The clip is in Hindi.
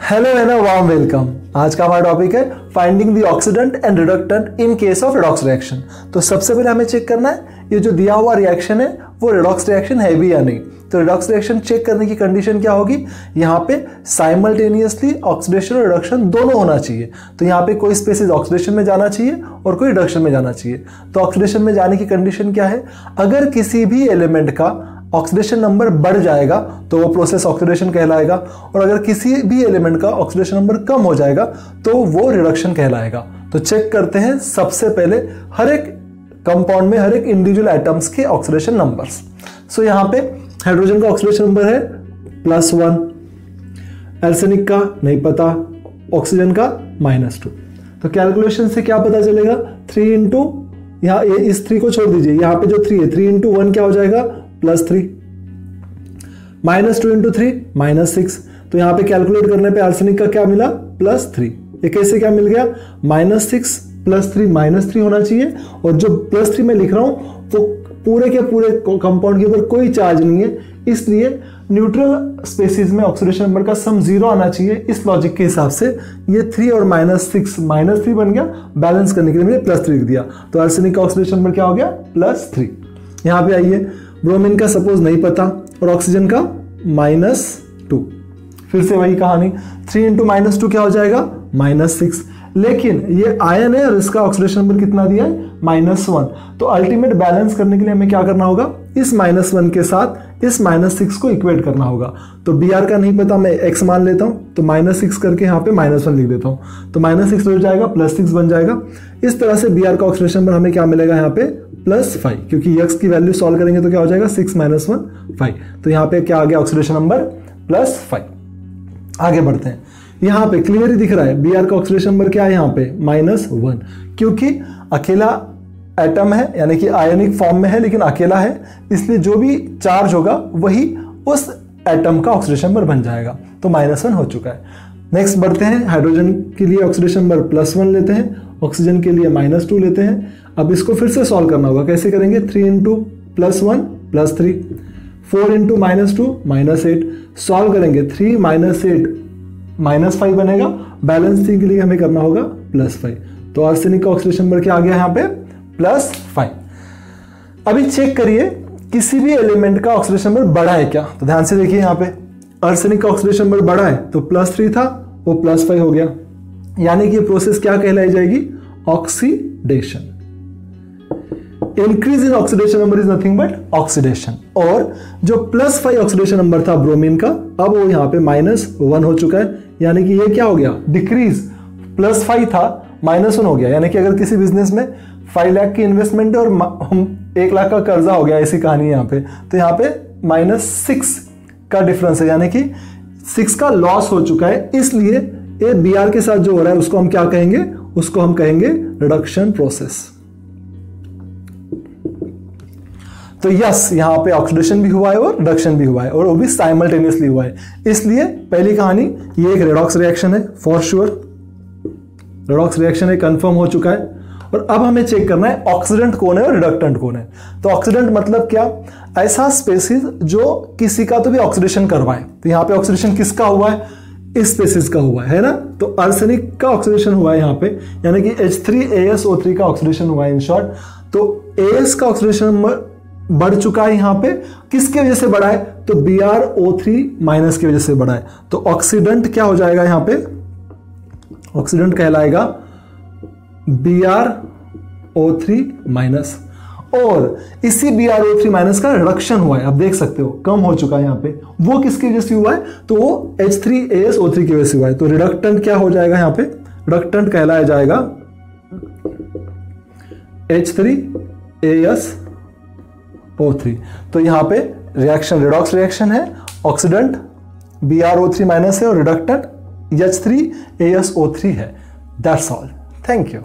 हेलो एंड वार्म वेलकम आज का हमारा टॉपिक है finding the oxidant and reductant in case of redox reaction तो सबसे पहले हमें चेक करना है, ये जो दिया हुआ रिएक्शन है, वो रिडॉक्स रिएक्शन है भी या नहीं? तो रिडॉक्स रिएक्शन चेक करने की कंडीशन क्या होगी? यहाँ पे साइमल्टेनियसली ऑक्सीडेशन और रिडक्शन दोनों होना चाहिए। तो यहाँ पे कोई स्पेसिस ऑक्सीडेशन में जाना चाहिए और कोई रिडक्शन में जाना चाहिए। तो ऑक्सीडेशन में जाने की कंडीशन क्या है? अगर किसी भी एलिमेंट का ऑक्सीडेशन नंबर बढ़ जाएगा तो वो प्रोसेस ऑक्सीडेशन कहलाएगा। और अगर किसी भी एलिमेंट का ऑक्सीडेशन नंबर कम हो जाएगा तो वो रिडक्शन कहलाएगा। तो चेक करते हैं सबसे पहले हर एक कंपाउंड में, हर एक इंडिविजुअल आइटम्स के ऑक्सीडेशन नंबर्स सो यहाँ पे हाइड्रोजन का ऑक्सीडेशन नंबर है प्लस वन एल्सेनिक का, नहीं पता। ऑक्सीजन का माइनस टू तो कैलकुलेशन से क्या पता चलेगा? थ्री इंटू यहाँ इस थ्री को छोड़ दीजिए। यहाँ पे जो थ्री है थ्री इंटू वन क्या हो जाएगा? Plus three, minus two into three, minus six. तो यहाँ पे कैलकुलेट करने पे आर्सेनिक का क्या मिला? Plus three. ये कैसे क्या मिल गया? Minus six plus three, minus three होना चाहिए। और जो प्लस थ्री मैं लिख रहा हूँ, वो पूरे के पूरे कंपाउंड के ऊपर कोई चार्ज नहीं है। इसलिए न्यूट्रल स्पेसिस में ऑक्सीडेशन नंबर का सम ज़ीरो आना चाहिए इस लॉजिक के हिसाब से। ये थ्री और माइनस सिक्स माइनस थ्री बन गया। बैलेंस करने के लिए मैंने प्लस थ्री लिख दिया। तो आर्सेनिक का ऑक्सीडेशन नंबर क्या हो गया? प्लस थ्री यहाँ पे आइए। ब्रोमीन का सपोज़ नहीं पता और ऑक्सीजन का माइनस टू। फिर से वही कहानी, थ्री इंटू माइनस टू क्या हो जाएगा? माइनस सिक्स लेकिन ये आयन है और इसका ऑक्सीडेशन नंबर कितना दिया है? माइनस वन तो अल्टीमेट बैलेंस करने के लिए हमें क्या करना होगा? इस माइनस वन के साथ इस माइनस सिक्स को इक्वेट करना होगा। तो बी आर का नहीं पता, मैं एक्स मान लेता हूँ तो माइनस सिक्स करके यहाँ पे माइनस वन लिख देता हूँ। तो माइनस सिक्स हो जाएगा प्लस सिक्स बन जाएगा। इस तरह से बी आर का ऑक्सीडेशन नंबर हमें क्या मिलेगा यहाँ पे? प्लस फाइव क्योंकि यक्स की वैल्यू सॉल्व करेंगे तो क्या हो जाएगा? सिक्स माइनस वन फाइव तो यहाँ पे क्या आ गया ऑक्सीडेशन नंबर प्लस फाइव आगे बढ़ते हैं। यहाँ पे क्लियर ही दिख रहा है बी आर का ऑक्सीडेशन नंबर क्या है यहाँ पे? माइनस वन क्योंकि अकेला एटम है, यानी कि आयनिक फॉर्म में है, लेकिन अकेला है, इसलिए जो भी चार्ज होगा, वही उस एटम का ऑक्सीडेशन नंबर बन जाएगा। तो माइनस वन हो चुका है। नेक्स्ट बढ़ते हैं हाइड्रोजन के लिए ऑक्सीडेशन नंबर प्लस वन लेते हैं ऑक्सीजन के लिए माइनस टू लेते हैं। अब इसको फिर से सॉल्व करना होगा। कैसे करेंगे? Three into plus one plus three four into minus two minus eight solve करेंगे। Three minus eight minus five बनेगा। बैलेंसिंग के लिए हमें करना होगा प्लस फाइव। तो आर्सेनिक का ऑक्सीडेशन नंबर क्या आ गया यहाँ पे, प्लस फाइव। अभी चेक करिए, किसी भी एलिमेंट का ऑक्सीडेशन नंबर बड़ा है क्या? तो ध्यान से देखिए यहाँ पे। आर्सेनिक का ऑक्सीडेशन नंबर बड़ा है तो प्लस थ्री था, वो प्लस फाइव हो गया। यानी कि प्रोसेस क्या कहलाई जाएगी? Oxidation increase in oxidation number is nothing but oxidation और जो प्लस फाइव ऑक्सीडेशन नंबर था ब्रोमीन का, अब वो यहाँ पे माइनस वन हो चुका है। यानी कि ये क्या हो गया? डिक्रीज प्लस फाइव था माइनस वन हो गया। यानी कि अगर किसी बिज़नेस में फाइव लाख की इन्वेस्टमेंट है और एक लाख का कर्जा हो गया, ऐसी कहानी यहाँ पे तो यहाँ पे माइनस सिक्स का डिफरेंस है। यानी कि सिक्स का लॉस हो चुका है, इसलिए ये बी के साथ जो हो रहा है, उसको हम क्या कहेंगे? उसको हम कहेंगे रिडक्शन प्रोसेस तो यस यहाँ पे ऑक्सीडेशन भी हुआ है और रिडक्शन भी हुआ है, और वो भी साइमल्टेनियसली हुआ है। इसलिए पहली कहानी, ये एक रेडॉक्स रिएक्शन है फॉर श्योर रेडॉक्स रिएक्शन है कंफर्म हो चुका है, और अब हमें चेक करना है ऑक्सीडेंट कौन है और रिडक्टेंट कौन है। तो ऑक्सीडेंट मतलब क्या? ऐसा स्पेसिस जो किसी का तो भी ऑक्सीडेशन करवाए। तो यहाँ पे ऑक्सीडेशन किसका हुआ है? इस स्पेसिस का हुआ है ना? तो आर्सेनिक का ऑक्सीडेशन हुआ है यहाँ पे, यानी कि H3ASO3 का ऑक्सीडेशन हुआ है इन शॉर्ट तो ए एस का ऑक्सीडेशन बढ़ चुका है यहाँ पे। किसकी वजह से बढ़ा है? तो B R O three minus की वजह से बढ़ा है। तो ऑक्सीडेंट क्या हो जाएगा यहाँ पे? ऑक्सीडेंट कहलाएगा B R O three minus और इसी B R O three minus का रिडक्शन हुआ है। आप देख सकते हो, कम हो चुका है यहाँ पे। वो किसकी वजह से हुआ है? तो वो H three A S O three की वजह से हुआ है। तो रिडक्टेंट क्या हो जाएगा यहाँ पे? रिडक्टेंट कहलाया जाएगा H three A S O three तो यहाँ पे रिएक्शन रिडॉक्स रिएक्शन है oxidant B R O three minus है और reductant H three A S O three है. That's all thank you